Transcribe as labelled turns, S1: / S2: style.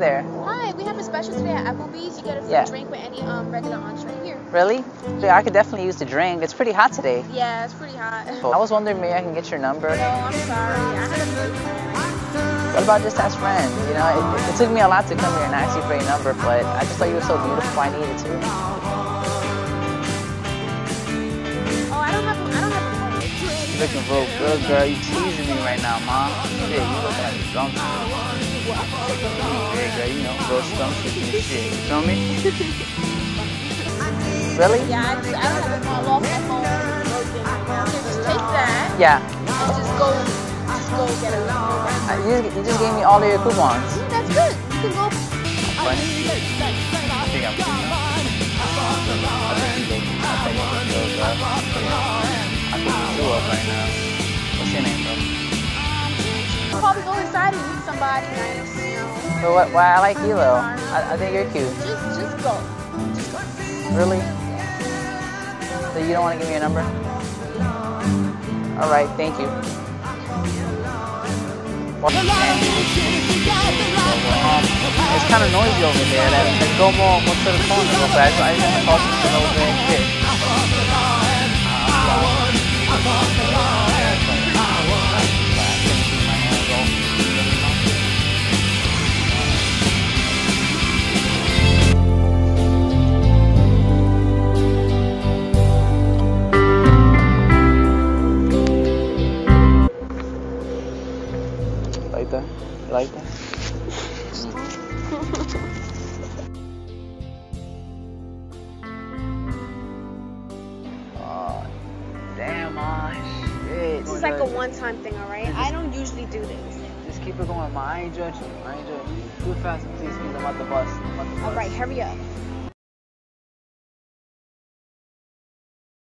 S1: there.
S2: Hi, we have a special today at Applebee's. You get a free
S1: Yeah.
S2: drink with any um regular entree here.
S1: Really? Yeah, I could definitely use the drink. It's pretty hot today.
S2: Yeah, it's pretty hot.
S1: I was wondering maybe I can get your number.
S2: No, I'm sorry. I had a good.
S1: What about just as friends? You know, it, it took me a lot to come here and ask you for your number, but I just thought you were so beautiful. I needed to.
S2: Oh, I don't have a, I don't have a phone.
S1: You looking real good, girl. You're teasing me right now, mom. Shit, you looking like a drunk. Hey, girl, you know, real scrumptious and shit. You feel me? really?
S2: Yeah, I, just, I don't have a phone. I lost my phone. Broken right now. Here, just take that
S1: Yeah.
S2: and just go, just go get a.
S1: Uh, You just, you just gave me all of your coupons.
S2: Yeah, that's good. You can go.
S1: Funny.
S2: Probably go inside and meet somebody nice, you know.
S1: But what, why I like you though? I, I think you're cute.
S2: Just, just go. Just go.
S1: Really? So you don't want to give me your number? All right, thank you. Well, um, it's kind of noisy over there. Let's go more, more to the corner real fast. I just want to talk to you over there. Shit. Like that? You like that? Damn, shit.
S2: This is like a one-time thing, all right? I don't usually do this.
S1: Just keep it going, ma. I ain't judging you. I ain't judging you. Do it fast and please, please. I'm at the bus. I'm at the bus.
S2: All right, hurry up.